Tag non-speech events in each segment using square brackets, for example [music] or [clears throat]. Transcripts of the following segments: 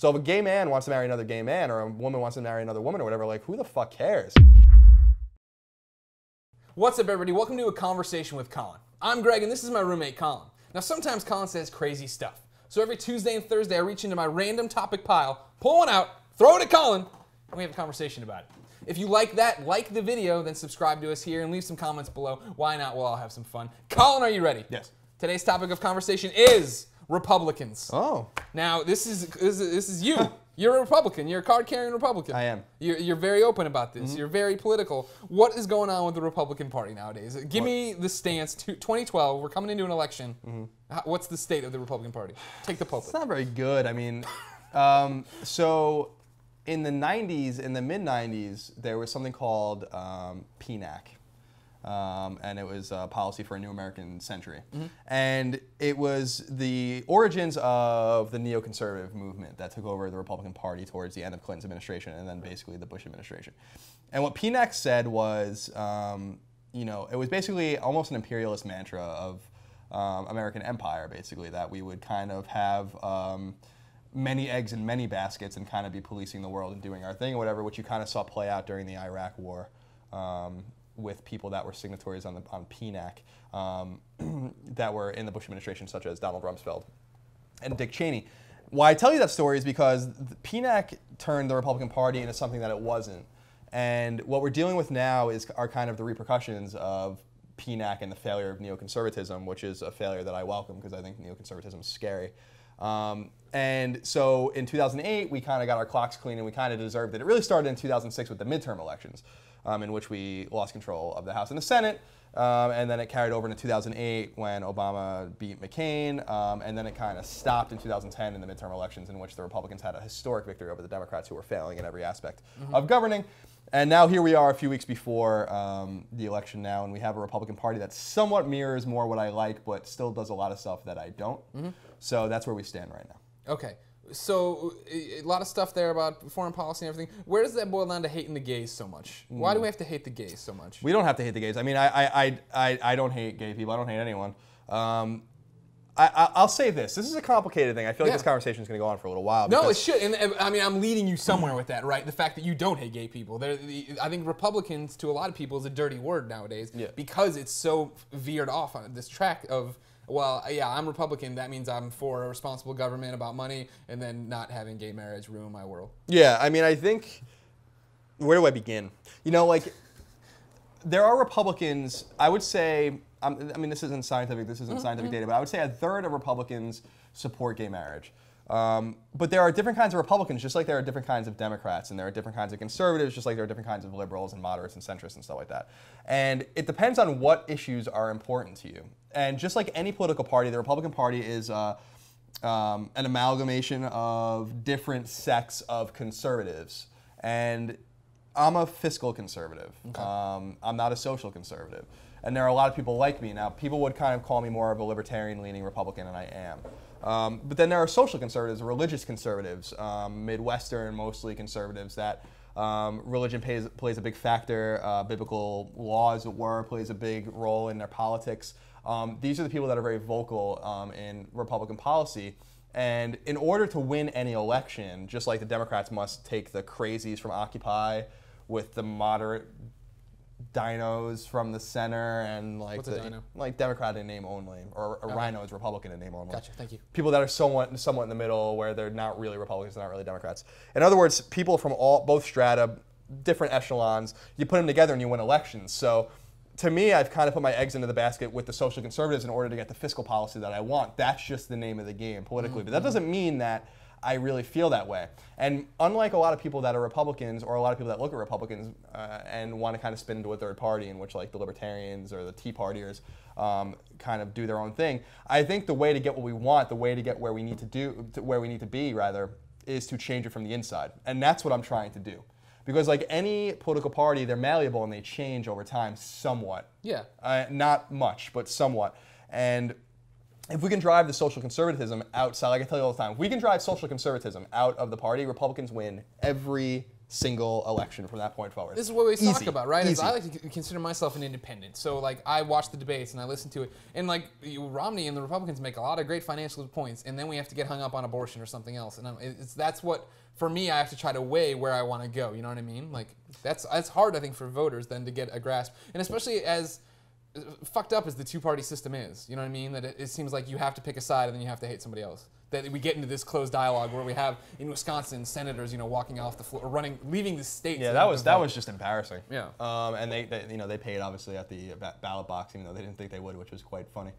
So if a gay man wants to marry another gay man, or a woman wants to marry another woman, or whatever, like who the fuck cares? What's up, everybody? Welcome to a conversation with Colin. I'm Greg, and this is my roommate Colin. Now, sometimes Colin says crazy stuff. So every Tuesday and Thursday, I reach into my random topic pile, pull one out, throw it at Colin, and we have a conversation about it. If you like that, like the video, then subscribe to us here and leave some comments below. Why not? We'll all have some fun. Colin, are you ready? Yes. Today's topic of conversation is Republicans. Oh, Now, this is this is, this is you. You're a Republican. You're a card-carrying Republican. I am. You're, you're very open about this. You're very political. What is going on with the Republican Party nowadays? Give me the stance. To 2012, we're coming into an election. How- What's the state of the Republican Party? Take the pulpit. it's not very good. I mean, um, so in the 90s, in the mid 90s, there was something called um, PNAC. Um, and it was a policy for a new American century. And it was the origins of the neoconservative movement that took over the Republican Party towards the end of Clinton's administration and then basically the Bush administration. And what PNAC said was, um, you know, it was basically almost an imperialist mantra of um, American empire, basically, that we would kind of have. Um, many eggs in many baskets and kind of be policing the world and doing our thing or whatever, which you kind of saw play out during the Iraq War um, with people that were signatories on the on PNAC um, [clears throat] that were in the Bush administration, such as Donald Rumsfeld and Dick Cheney. Why I tell you that story is because PNAC turned the Republican Party into something that it wasn't. And what we're dealing with now is are kind of the repercussions of PNAC and the failure of neoconservatism, which is a failure that I welcome because I think neoconservatism is scary. Um, and so in 2008, we kind of got our clocks clean and we kind of deserved it. It really started in 2006 with the midterm elections, um, in which we lost control of the House and the Senate. Um, and then it carried over into 2008 when Obama beat McCain. Um, and then it kind of stopped in 2010 in the midterm elections, in which the Republicans had a historic victory over the Democrats, who were failing in every aspect of governing. And now here we are a few weeks before um, the election now, and we have a Republican Party that somewhat mirrors more what I like, but still does a lot of stuff that I don't. So that's where we stand right now. Okay. So a a lot of stuff there about foreign policy and everything. Where does that boil down to hating the gays so much? Why do we have to hate the gays so much? We don't have to hate the gays. I mean, I, I, I, I, don't hate gay people. I don't hate anyone. Um, I, I, I'll say this. This is a complicated thing. I feel like Yeah. this conversation is going to go on for a little while. No, it should. And and, I mean, I'm leading you somewhere with that, right? The fact that you don't hate gay people. The, I think Republicans, to a lot of people, is a dirty word nowadays Yeah. because it's so veered off on this track of, well, yeah, I'm Republican. That means I'm for a responsible government about money and then not having gay marriage ruin my world. Yeah, I mean, I think. Where do I begin? You know, like, there are Republicans, I would say, um, I mean, this isn't scientific, this isn't scientific data, but I would say a third of Republicans support gay marriage. Um, but there are different kinds of Republicans, just like there are different kinds of Democrats, and there are different kinds of conservatives, just like there are different kinds of liberals and moderates and centrists and stuff like that. And it depends on what issues are important to you. And just like any political party, the Republican Party is. Uh, um, an amalgamation of different sects of conservatives. And I'm a fiscal conservative. Um, I'm not a social conservative. And there are a lot of people like me. Now, people would kind of call me more of a libertarian leaning Republican, and I am. Um, but then there are social conservatives, religious conservatives, um, Midwestern mostly conservatives that um, religion plays, plays a big factor, uh, biblical law, as it were, plays a big role in their politics. Um, these are the people that are very vocal um, in Republican policy. And in order to win any election, just like the Democrats must take the crazies from Occupy with the moderate DINOs from the center and like What's the like Democrat in name only, or a RINO is Republican in name only. Gotcha, thank you. People that are somewhat somewhat in the middle, where they're not really Republicans, they're not really Democrats. In other words, people from all both strata, different echelons, you put them together and you win elections. So. To me, I've kind of put my eggs into the basket with the social conservatives in order to get the fiscal policy that I want. That's just the name of the game politically. But that doesn't mean that I really feel that way. And unlike a lot of people that are Republicans or a lot of people that look at Republicans uh, and want to kind of spin into a third party in which like the Libertarians or the Tea Partiers um, kind of do their own thing, I think the way to get what we want, the way to get where we need to do, to where we need to be rather, is to change it from the inside. And that's what I'm trying to do. Because like any political party, they're malleable and they change over time somewhat. Yeah. Uh, not much, but somewhat. And if we can drive the social conservatism outside, like I tell you all the time, if we can drive social conservatism out of the party, Republicans win every single election from that point forward. This is what we talk about, right? Is. I like to consider myself an independent. So like I watch the debates and I listen to it, and like you, Romney and the Republicans make a lot of great financial points, and then we have to get hung up on abortion or something else, and it's that's what for me I have to try to weigh where I want to go. You know what I mean? Like that's that's hard I think for voters then to get a grasp, and especially as uh, fucked up as the two-party system is. You know what I mean? That it, it seems like you have to pick a side and then you have to hate somebody else. That we get into this closed dialogue where we have in Wisconsin senators, you know, walking off the floor, running, leaving the state. Yeah, that was that vote. was just embarrassing. Yeah. Um, and they, they, you know, they paid obviously at the ballot box, even though they didn't think they would, which was quite funny.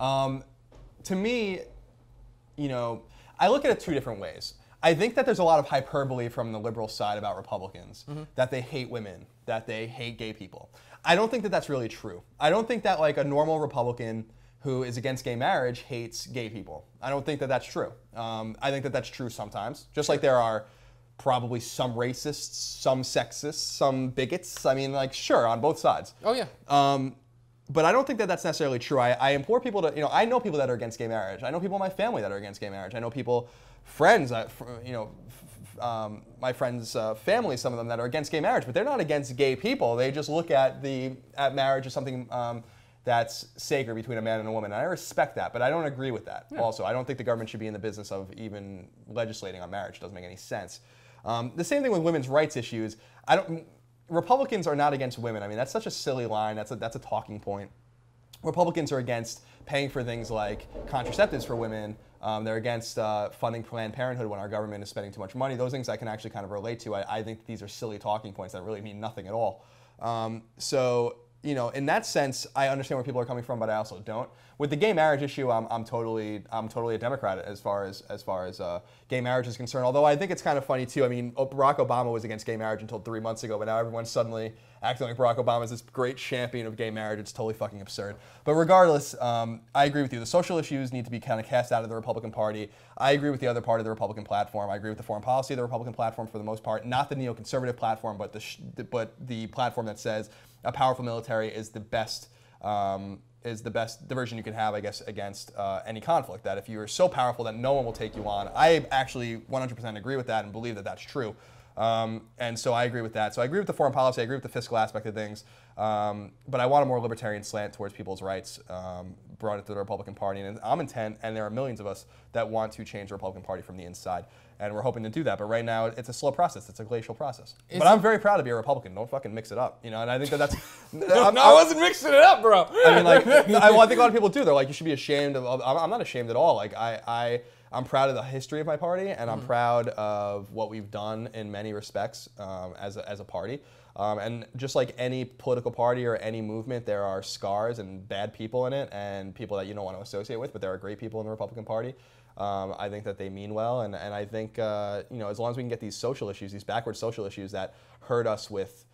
Um, to me, you know, I look at it two different ways. I think that there's a lot of hyperbole from the liberal side about Republicans that they hate women, that they hate gay people. I don't think that that's really true. I don't think that like a normal Republican who is against gay marriage hates gay people. I don't think that that's true. Um, I think that that's true sometimes, just like there are probably some racists, some sexists, some bigots. I mean, like sure on both sides. Oh yeah. Um, but I don't think that that's necessarily true. I, I implore people to, you know, I know people that are against gay marriage. I know people in my family that are against gay marriage. I know people, friends, uh, fr- you know, f- f- um, my friends' uh, family, some of them that are against gay marriage, but they're not against gay people. They just look at the at marriage as something um, that's sacred between a man and a woman. And I respect that, but I don't agree with that. Also, I don't think the government should be in the business of even legislating on marriage. It doesn't make any sense. Um, the same thing with women's rights issues. I don't. Republicans are not against women. I mean, that's such a silly line. That's a, that's a talking point. Republicans are against paying for things like contraceptives for women. Um, they're against uh, funding Planned Parenthood when our government is spending too much money. Those things I can actually kind of relate to. I, I think these are silly talking points that really mean nothing at all. Um, so, you know, in that sense, I understand where people are coming from, but I also don't. With the gay marriage issue, I'm, I'm totally I'm totally a Democrat as far as as far as uh, gay marriage is concerned. Although I think it's kind of funny too. I mean, Barack Obama was against gay marriage until three months ago, but now everyone's suddenly acting like Barack Obama is this great champion of gay marriage. It's totally fucking absurd. But regardless, um, I agree with you. The social issues need to be kind of cast out of the Republican Party. I agree with the other part of the Republican platform. I agree with the foreign policy of the Republican platform for the most part, not the neoconservative platform, but the but the platform that says a powerful military is the best. Um, is the best diversion you can have, I guess, against uh, any conflict. That if you are so powerful that no one will take you on, I actually 100% agree with that and believe that that's true. Um, and so I agree with that. So I agree with the foreign policy. I agree with the fiscal aspect of things. Um, but I want a more libertarian slant towards people's rights um, brought into the Republican Party. And I'm intent, and there are millions of us that want to change the Republican Party from the inside. And we're hoping to do that. But right now, it's a slow process. It's a glacial process. But I'm very proud to be a Republican. Don't fucking mix it up. You know, and I think that that's. [laughs] I'm- no, I wasn't mixing it up, bro. I mean, like, [laughs] I, well, I think a lot of people do. They're like, you should be ashamed of. of I'm, I'm not ashamed at all. Like, I, I, I'm proud of the history of my party, and I'm proud of what we've done in many respects um, as a, as a party. Um, and just like any political party or any movement, there are scars and bad people in it, and people that you don't want to associate with. But there are great people in the Republican Party. Um, I think that they mean well, and, and I think uh, you know as long as we can get these social issues, these backward social issues that hurt us with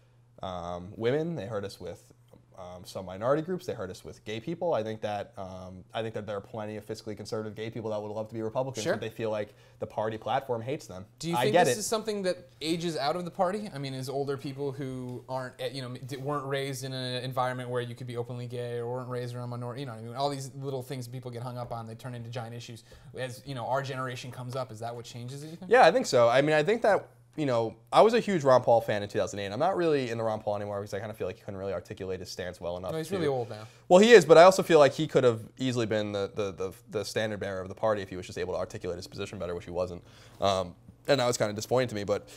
um, women, they hurt us with um, some minority groups, they hurt us with gay people. I think that um, I think that there are plenty of fiscally conservative gay people that would love to be Republicans, Sure. but they feel like the party platform hates them. Do you I think get this it. is something that ages out of the party? I mean, is older people who aren't, eh, you know, weren't raised in an environment where you could be openly gay or weren't raised around minority, you know, I mean, all these little things people get hung up on, they turn into giant issues. As you know, our generation comes up, is that what changes it? Yeah, I think so. I mean, I think that you know, I was a huge Ron Paul fan in 2008. I'm not really in the Ron Paul anymore because I kind of feel like he couldn't really articulate his stance well enough. No, he's to- really old now. Well, he is, but I also feel like he could have easily been the, the, the, the standard bearer of the party if he was just able to articulate his position better, which he wasn't. Um, and that was kind of disappointing to me. But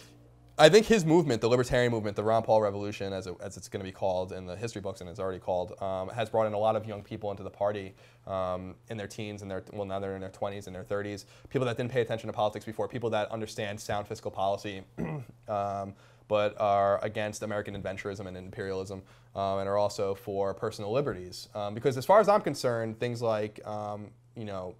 I think his movement, the libertarian movement, the Ron Paul Revolution, as, it, as it's going to be called in the history books and it's already called, um, has brought in a lot of young people into the party um, in their teens and their well now they're in their 20s and their 30s. People that didn't pay attention to politics before, people that understand sound fiscal policy. [clears throat] um, but are against American adventurism and imperialism, um, and are also for personal liberties. Um, because as far as I'm concerned, things like um, you know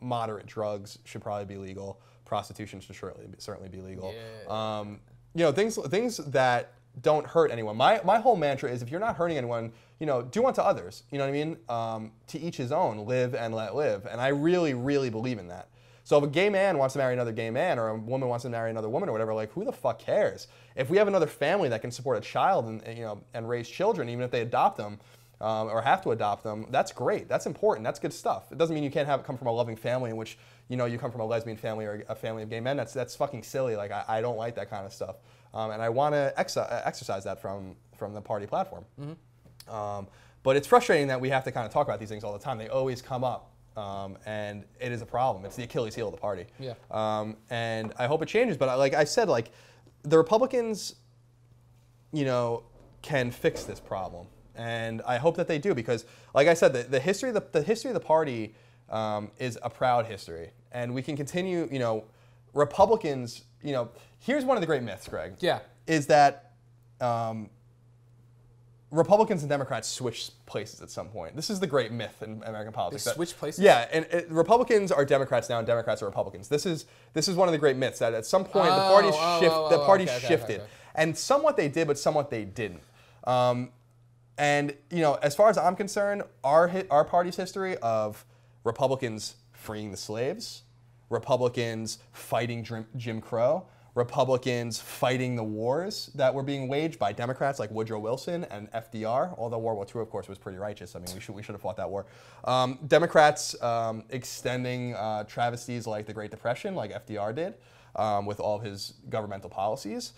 moderate drugs should probably be legal. Prostitution should certainly be, certainly be legal. Yeah. Um, you know things things that don't hurt anyone. My my whole mantra is if you're not hurting anyone, you know, do unto others. You know what I mean? Um, to each his own. Live and let live. And I really really believe in that. So if a gay man wants to marry another gay man, or a woman wants to marry another woman, or whatever, like who the fuck cares? If we have another family that can support a child and and, you know and raise children, even if they adopt them, um, or have to adopt them, that's great. That's important. That's good stuff. It doesn't mean you can't have it come from a loving family in which you know you come from a lesbian family or a family of gay men. That's that's fucking silly. Like I, I don't like that kind of stuff, um, and I want to ex- exercise that from from the party platform. Um, but it's frustrating that we have to kind of talk about these things all the time. They always come up. Um, and it is a problem. It's the Achilles heel of the party. Yeah. Um, and I hope it changes. But I- like I said, like the Republicans, you know, can fix this problem, and I hope that they do because, like I said, the, the history of the, the history of the party um, is a proud history, and we can continue. You know, Republicans. You know, here's one of the great myths, Greg. Yeah. Is that um, Republicans and Democrats switch places at some point. This is the great myth in American politics. They switch places? Yeah, and uh, Republicans are Democrats now, and Democrats are Republicans. This is this is one of the great myths that at some point the Oh, parties oh, shift, oh, the oh, parties okay, shifted, okay, okay. and somewhat they did, but somewhat they didn't. Um, and you know, as far as I'm concerned, our our party's history of Republicans freeing the slaves, Republicans fighting Jim, Crow, Republicans fighting the wars that were being waged by Democrats like Woodrow Wilson and FDR. Although World War II, of course, was pretty righteous. I mean, we should we should have fought that war. Um, Democrats um, extending uh, travesties like the Great Depression, like FDR did, um, with all of his governmental policies.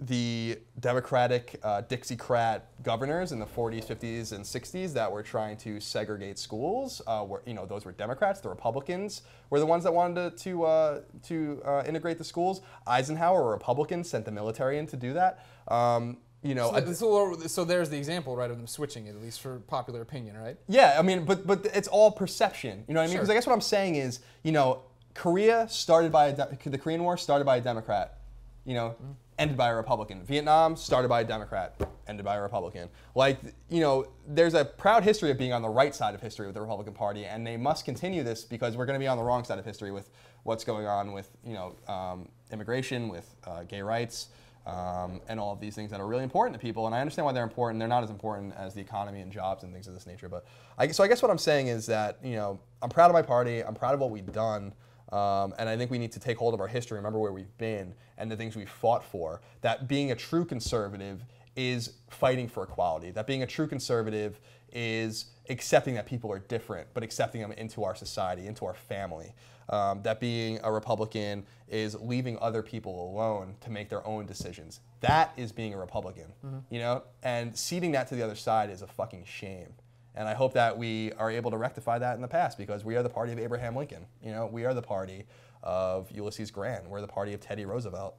The Democratic uh, Dixiecrat governors in the 40s, 50s, and 60s that were trying to segregate schools uh, were, you know, those were Democrats. The Republicans were the ones that wanted to to, uh, to uh, integrate the schools. Eisenhower, a Republican, sent the military in to do that. Um, you know, So, so, so there's the example, right, of them switching it, at least for popular opinion, right? Yeah, I mean, but but it's all perception. You know what I mean? Sure. Because I guess what I'm saying is, you know, Korea started by the Korean War started by a Democrat. You know, ended by a Republican. Vietnam started by a Democrat, ended by a Republican. Like, you know, there's a proud history of being on the right side of history with the Republican Party, and they must continue this because we're going to be on the wrong side of history with what's going on with you know um, immigration, with uh, gay rights um, and all of these things that are really important to people. And I understand why they're important. They're not as important as the economy and jobs and things of this nature. But I, so I guess what I'm saying is that you know I'm proud of my party. I'm proud of what we've done. Um, and I think we need to take hold of our history, remember where we've been, and the things we've fought for. That being a true conservative is fighting for equality. That being a true conservative is accepting that people are different, but accepting them into our society, into our family. Um, that being a Republican is leaving other people alone to make their own decisions. That is being a Republican, you know? And ceding that to the other side is a fucking shame. And I hope that we are able to rectify that in the past because we are the party of Abraham Lincoln. You know, we are the party of Ulysses Grant. We're the party of Teddy Roosevelt.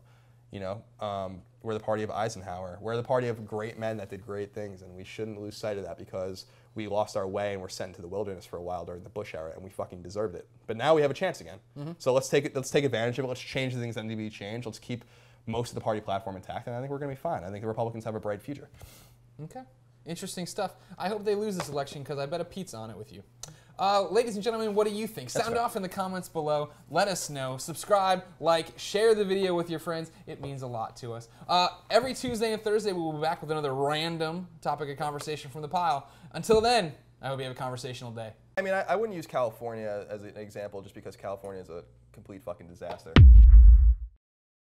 You know, um, we're the party of Eisenhower. We're the party of great men that did great things, and we shouldn't lose sight of that because we lost our way and were sent into the wilderness for a while during the Bush era, and we fucking deserved it. But now we have a chance again. So let's take it. Let's take advantage of it. Let's change the things that need to be changed. Let's keep most of the party platform intact, and I think we're going to be fine. I think the Republicans have a bright future. Okay. Interesting stuff. I hope they lose this election because I bet a pizza on it with you. Uh, ladies and gentlemen, what do you think? Sound right. off in the comments below. Let us know. Subscribe, like, share the video with your friends. It means a lot to us. Uh, every Tuesday and Thursday, we will be back with another random topic of conversation from the pile. Until then, I hope you have a conversational day. I mean, I, I wouldn't use California as an example just because California is a complete fucking disaster.